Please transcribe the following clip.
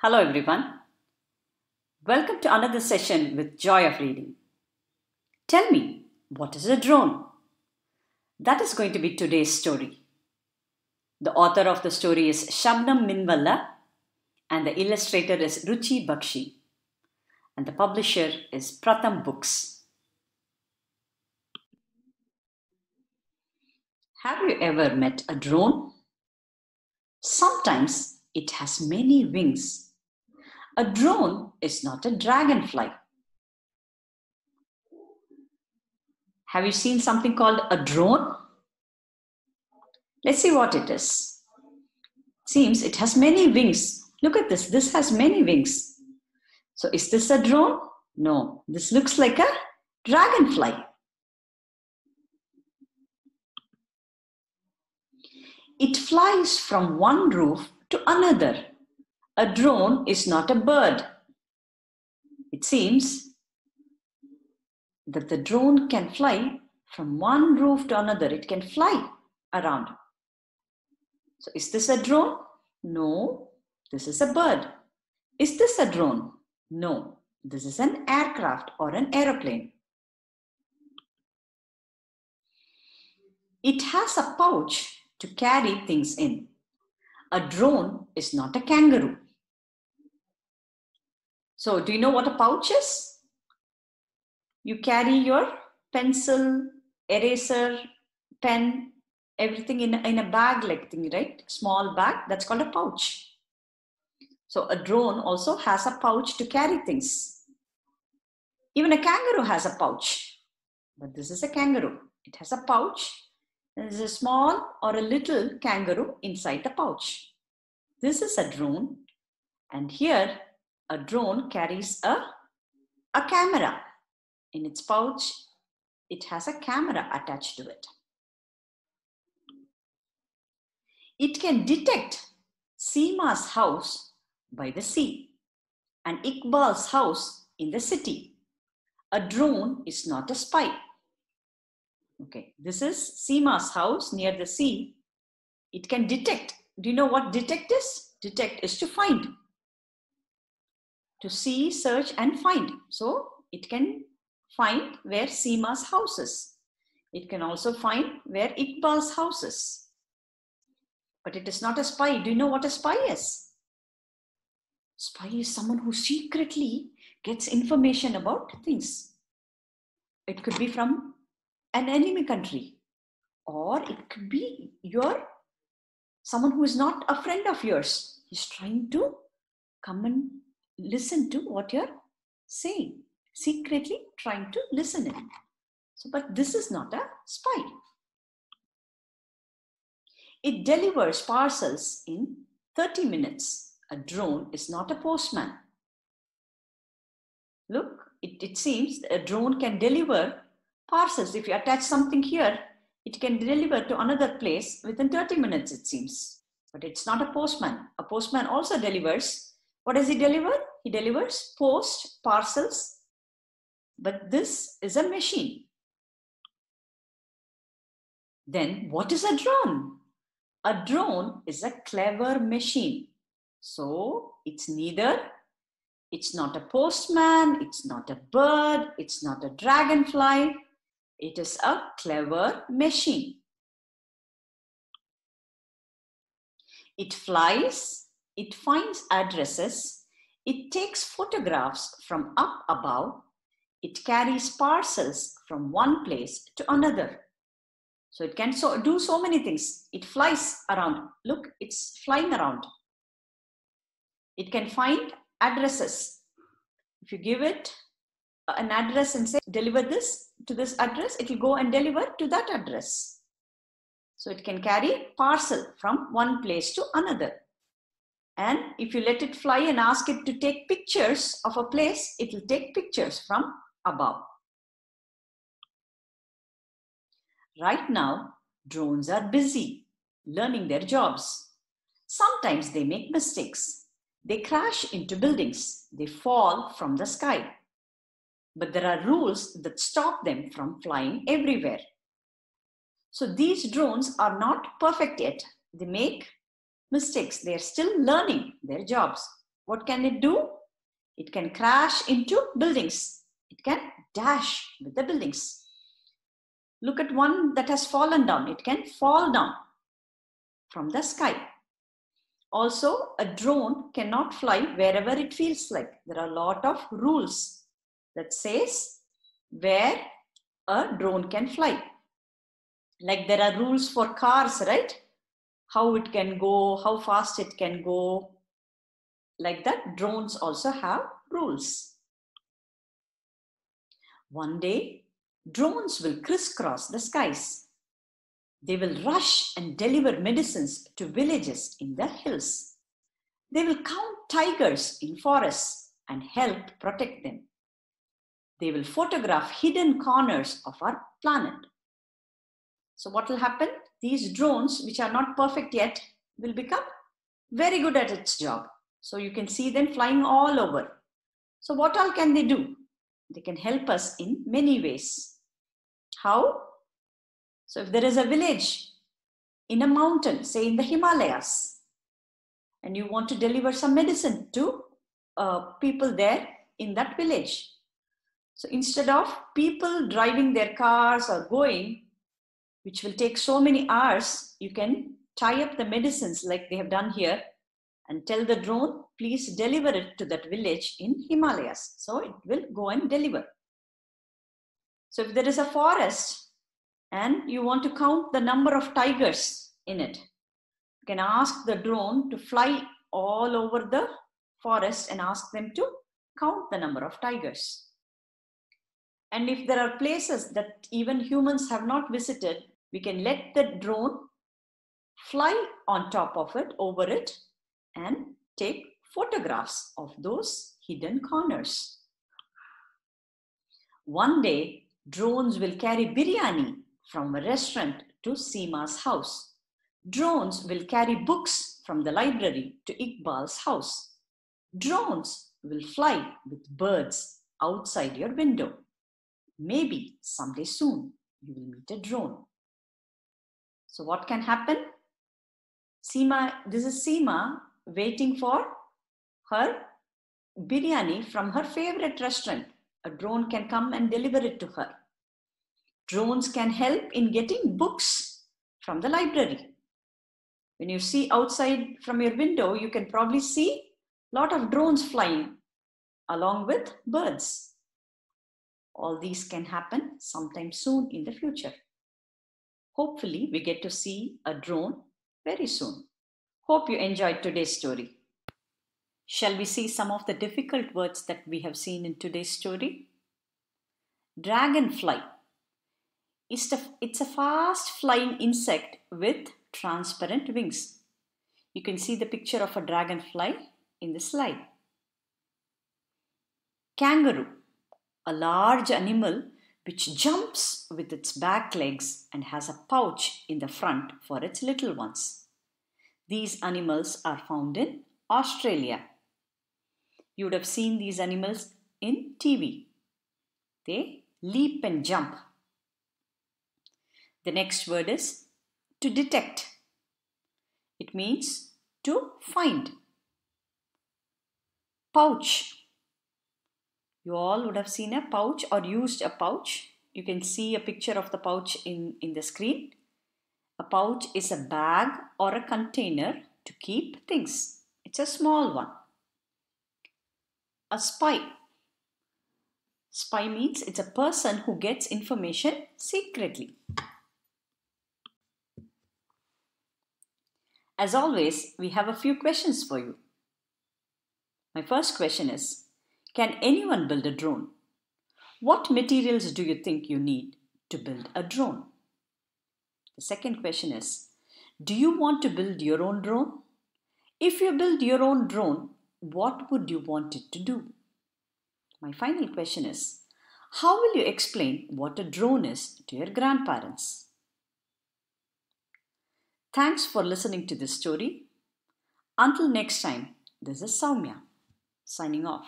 Hello, everyone. Welcome to another session with Joy of Reading. Tell me, what is a drone? That is going to be today's story. The author of the story is Shabnam Minwalla, and the illustrator is Ruchi Bakshi, and the publisher is Pratham Books. Have you ever met a drone? Sometimes it has many wings a drone is not a dragonfly. Have you seen something called a drone? Let's see what it is. Seems it has many wings. Look at this. This has many wings. So is this a drone? No. This looks like a dragonfly. It flies from one roof to another a drone is not a bird. It seems that the drone can fly from one roof to another. It can fly around. So, is this a drone? No, this is a bird. Is this a drone? No, this is an aircraft or an aeroplane. It has a pouch to carry things in. A drone is not a kangaroo. So, do you know what a pouch is? You carry your pencil, eraser, pen, everything in, in a bag like thing, right? Small bag, that's called a pouch. So, a drone also has a pouch to carry things. Even a kangaroo has a pouch, but this is a kangaroo. It has a pouch. There's a small or a little kangaroo inside the pouch. This is a drone, and here a drone carries a, a camera. In its pouch, it has a camera attached to it. It can detect Seema's house by the sea and Iqbal's house in the city. A drone is not a spy. Okay, this is Seema's house near the sea. It can detect. Do you know what detect is? Detect is to find to see, search, and find. So it can find where Seema's house is. It can also find where Iqbal's house is. But it is not a spy. Do you know what a spy is? Spy is someone who secretly gets information about things. It could be from an enemy country, or it could be your someone who is not a friend of yours. He's trying to come and listen to what you're saying, secretly trying to listen in. So, but this is not a spy. It delivers parcels in 30 minutes. A drone is not a postman. Look, it, it seems a drone can deliver parcels. If you attach something here, it can deliver to another place within 30 minutes, it seems. But it's not a postman. A postman also delivers. What does he deliver? He delivers post parcels, but this is a machine. Then what is a drone? A drone is a clever machine. So it's neither, it's not a postman, it's not a bird, it's not a dragonfly. It is a clever machine. It flies, it finds addresses, it takes photographs from up above. It carries parcels from one place to another. So it can so, do so many things. It flies around. Look, it's flying around. It can find addresses. If you give it an address and say, deliver this to this address, it will go and deliver to that address. So it can carry parcel from one place to another. And if you let it fly and ask it to take pictures of a place, it will take pictures from above. Right now, drones are busy learning their jobs. Sometimes they make mistakes. They crash into buildings. They fall from the sky. But there are rules that stop them from flying everywhere. So these drones are not perfect yet. They make mistakes. They are still learning their jobs. what can it do? It can crash into buildings. It can dash with the buildings. Look at one that has fallen down. It can fall down from the sky. Also, a drone cannot fly wherever it feels like. There are a lot of rules that says where a drone can fly. Like there are rules for cars, right? How it can go, how fast it can go. Like that, drones also have rules. One day, drones will crisscross the skies. They will rush and deliver medicines to villages in the hills. They will count tigers in forests and help protect them. They will photograph hidden corners of our planet. So, what will happen? These drones, which are not perfect yet, will become very good at its job. So, you can see them flying all over. So, what all can they do? They can help us in many ways. How? So, if there is a village in a mountain, say in the Himalayas, and you want to deliver some medicine to uh, people there in that village. So, instead of people driving their cars or going, which will take so many hours, you can tie up the medicines like they have done here and tell the drone, please deliver it to that village in Himalayas. So it will go and deliver. So if there is a forest and you want to count the number of tigers in it, you can ask the drone to fly all over the forest and ask them to count the number of tigers. And if there are places that even humans have not visited, we can let the drone fly on top of it, over it, and take photographs of those hidden corners. One day, drones will carry biryani from a restaurant to Seema's house. Drones will carry books from the library to Iqbal's house. Drones will fly with birds outside your window. Maybe someday soon you will meet a drone. So, what can happen? Seema, this is Seema waiting for her biryani from her favorite restaurant. A drone can come and deliver it to her. Drones can help in getting books from the library. When you see outside from your window, you can probably see a lot of drones flying along with birds. All these can happen sometime soon in the future. Hopefully, we get to see a drone very soon. Hope you enjoyed today's story. Shall we see some of the difficult words that we have seen in today's story? Dragonfly. It's a, it's a fast flying insect with transparent wings. You can see the picture of a dragonfly in the slide. Kangaroo, a large animal which jumps with its back legs and has a pouch in the front for its little ones. These animals are found in Australia. You would have seen these animals in TV. They leap and jump. The next word is to detect. It means to find. Pouch. You all would have seen a pouch or used a pouch. You can see a picture of the pouch in, in the screen. A pouch is a bag or a container to keep things. It's a small one. A spy. Spy means it's a person who gets information secretly. As always, we have a few questions for you. My first question is Can anyone build a drone? What materials do you think you need to build a drone? The second question is Do you want to build your own drone? If you build your own drone, what would you want it to do? My final question is How will you explain what a drone is to your grandparents? Thanks for listening to this story. Until next time, this is Sowmya signing off.